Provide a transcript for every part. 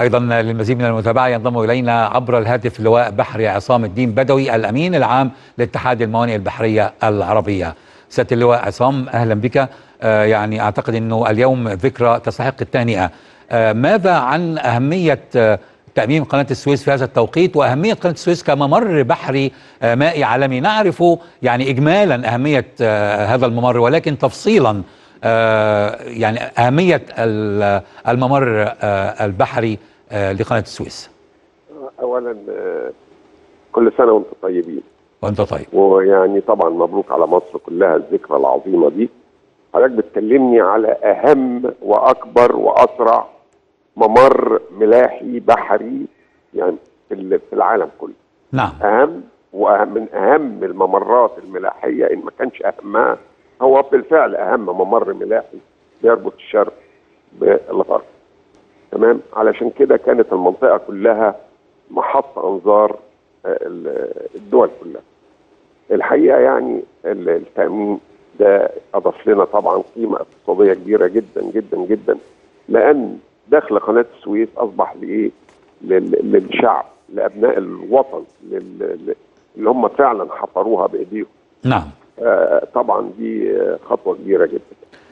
أيضا للمزيد من المتابعة ينضم إلينا عبر الهاتف اللواء بحري عصام الدين بدوي الأمين العام لاتحاد الموانئ البحرية العربية. سياده اللواء عصام أهلا بك آه يعني أعتقد إنه اليوم ذكرى تستحق التهنئة. آه ماذا عن أهمية آه تأميم قناة السويس في هذا التوقيت وأهمية قناة السويس كممر بحري مائي عالمي نعرف يعني إجمالا أهمية هذا الممر ولكن تفصيلا يعني أهمية الممر البحري لقناة السويس. أولا كل سنة وأنتم طيبين. وأنت طيب. ويعني طبعا مبروك على مصر كلها الذكرى العظيمة دي. حضرتك بتكلمني على أهم وأكبر وأسرع ممر ملاحي بحري يعني في العالم كله. نعم. أهم ومن أهم الممرات الملاحية إن ما كانش أهمها هو بالفعل أهم ممر ملاحي بيربط الشرق بالغرب تمام علشان كده كانت المنطقة كلها محط أنظار الدول كلها الحقيقة يعني التأمين ده أضاف لنا طبعا قيمة اقتصادية كبيرة جدا جدا جدا لأن دخل قناة السويس أصبح لإيه؟ للشعب لأبناء الوطن اللي هم فعلا حفروها بإيديهم. نعم. آه طبعا دي خطوة كبيرة جدا.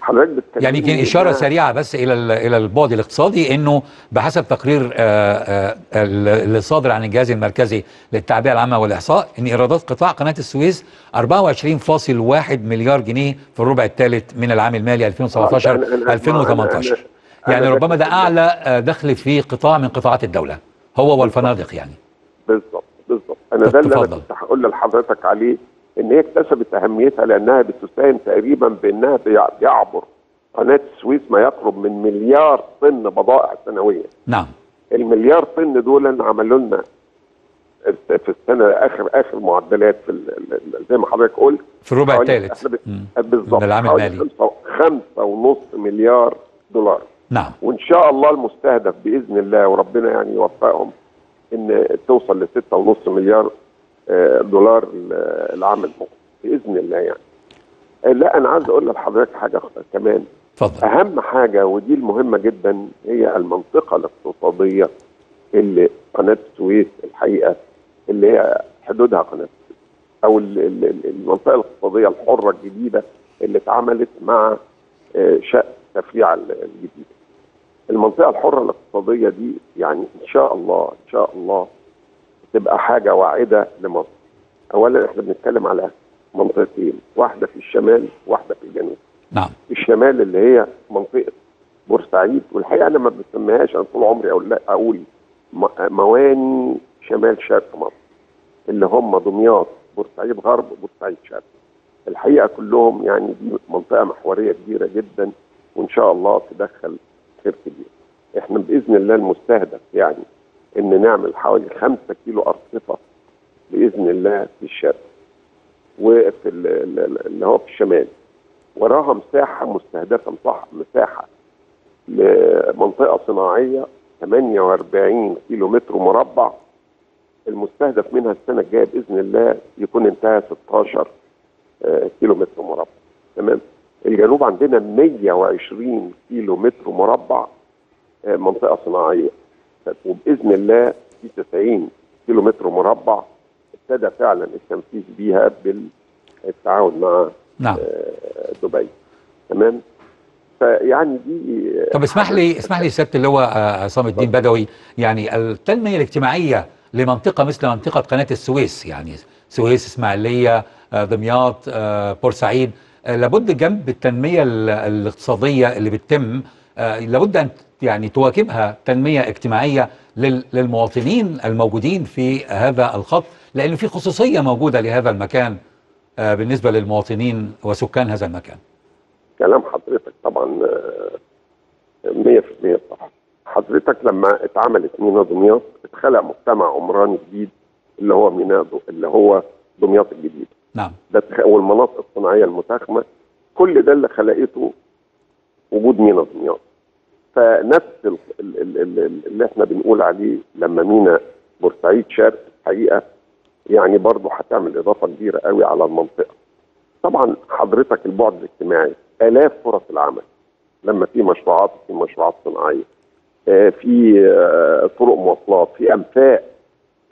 حضرتك بتتكلم يعني يمكن إشارة إن سريعة بس إلى إلى البعد الاقتصادي إنه بحسب تقرير آآ آآ اللي صادر عن الجهاز المركزي للتعبئة العامة والإحصاء إن إيرادات قطاع قناة السويس 24.1 مليار جنيه في الربع الثالث من العام المالي 2017 2018 يعني ربما ده أعلى دخل في قطاع من قطاعات الدولة هو والفنادق يعني. بالظبط بالظبط أنا ده اللي أنا كنت هقول لحضرتك عليه. إن هي اكتسبت أهميتها لأنها بتساهم تقريبا بإنها بيعبر قناة السويس ما يقرب من مليار طن بضائع سنويا. نعم. المليار طن دول عملوا لنا في السنة اخر آخر معدلات في زي ما حضرتك قلت. في الربع الثالث بالظبط. العام المالي. خمسة ونص مليار دولار. نعم. وإن شاء الله المستهدف بإذن الله وربنا يعني يوفقهم إن توصل ل 6.5 مليار دولار العام المقبل بإذن الله يعني. لا أنا عايز أقول لحضرتك حاجة كمان اتفضل أهم حاجة ودي المهمة جدا هي المنطقة الاقتصادية اللي قناة السويس الحقيقة اللي هي حدودها قناة السويس أو المنطقة الاقتصادية الحرة الجديدة اللي اتعملت مع شق تفريع الجديده. المنطقة الحرة الاقتصادية دي يعني إن شاء الله إن شاء الله تبقى حاجة واعدة لمصر. اولا إحنا بنتكلم على منطقتين، واحدة في الشمال واحدة في الجنوب. نعم. في الشمال اللي هي منطقة بورسعيد والحقيقة أنا ما بسميهاش أنا طول عمري أقول لا أقول مواني شمال شرق مصر اللي هم دمياط بورسعيد غرب وبورسعيد شرق. الحقيقة كلهم يعني دي منطقة محورية كبيرة جدا وإن شاء الله تدخل خير كبير. إحنا بإذن الله المستهدف يعني إن نعمل حوالي 5 كيلو أرصفة بإذن الله في الشرق وفي اللي هو في الشمال. وراها مساحة مستهدفة مساحه لمنطقة صناعية 48 كيلو متر مربع. المستهدف منها السنة الجاية بإذن الله يكون انتهى 16 كيلو متر مربع. تمام؟ الجنوب عندنا 120 كيلو متر مربع منطقة صناعية. وبإذن الله في 90 كيلو متر مربع ابتدى فعلا التنفيذ بيها بالتعاون مع نعم. دبي. تمام؟ فيعني دي طب اسمح لي اسمح لي سيادة اللواء عصام الدين بدوي. يعني التنمية الاجتماعية لمنطقة مثل منطقة قناة السويس يعني سويس إسماعيلية دمياط بورسعيد لابد جنب التنمية الاقتصادية اللي بتتم لابد أن يعني تواكبها تنمية اجتماعية للمواطنين الموجودين في هذا الخط لأن في خصوصية موجودة لهذا المكان بالنسبة للمواطنين وسكان هذا المكان. كلام حضرتك طبعا 100% صح. حضرتك لما اتعملت ميناء دمياط اتخلق مجتمع عمراني جديد اللي هو ميناء اللي هو دمياط الجديد. نعم. ده والمناطق الصناعية المتاخمة كل ده اللي خلقته وجود ميناء دمياط. فنفس اللي إحنا بنقول عليه لما ميناء بورسعيد شرق الحقيقة يعني برضه هتعمل إضافة كبيرة قوي على المنطقة. طبعا حضرتك البعد الاجتماعي آلاف فرص العمل لما في مشروعات في مشروعات صناعية آه، في آه، طرق مواصلات في أنفاق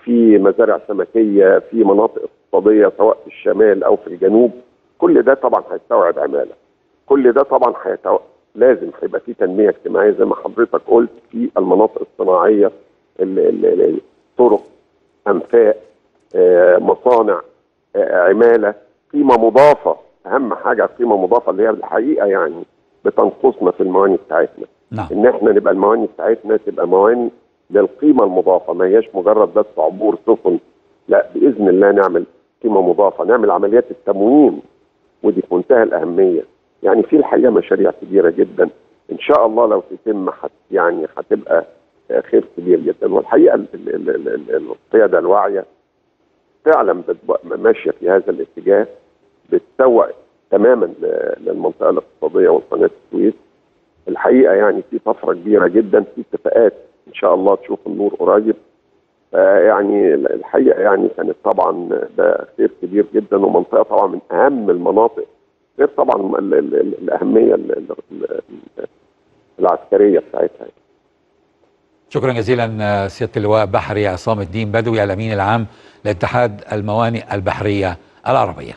في مزارع سمكية في مناطق اقتصادية سواء في الشمال أو في الجنوب كل ده طبعا هيستوعب عمالة كل ده طبعا. لازم هيبقى في تنمية اجتماعية زي ما حضرتك قلت في المناطق الصناعية ال- ال- ال- الطرق أنفاق آه، مصانع آه، عمالة قيمة مضافة. أهم حاجة قيمه مضافه اللي هي الحقيقة يعني بتنقصنا في المواني بتاعتنا. نعم. إن إحنا نبقى المواني بتاعتنا تبقى مواني للقيمة المضافة ما هياش مجرد بس عبور سفن. لا بإذن الله نعمل قيمة مضافة نعمل عمليات التموين. ودي في منتهى الأهمية. يعني في الحقيقة مشاريع كبيرة جدا. إن شاء الله لو تتم حت يعني هتبقى خير كبير جدا. والحقيقة ال- ال- ال- ال- ال- القيادة الواعية فعلا ماشية في هذا الاتجاه بتسوق تماما للمنطقة الاقتصادية وقناه السويس. الحقيقة يعني في طفرة كبيرة جدا في اتفاقات إن شاء الله تشوف النور قريب. يعني الحقيقة يعني كانت طبعا ده خير كبير جدا. ومنطقة طبعا من أهم المناطق غير طبعا ال- ال- ال- الأهمية ال- ال- ال- العسكرية بتاعتها. شكرا جزيلا آه، سيادة اللواء بحري عصام الدين بدوي الأمين العام لاتحاد الموانئ البحرية العربية.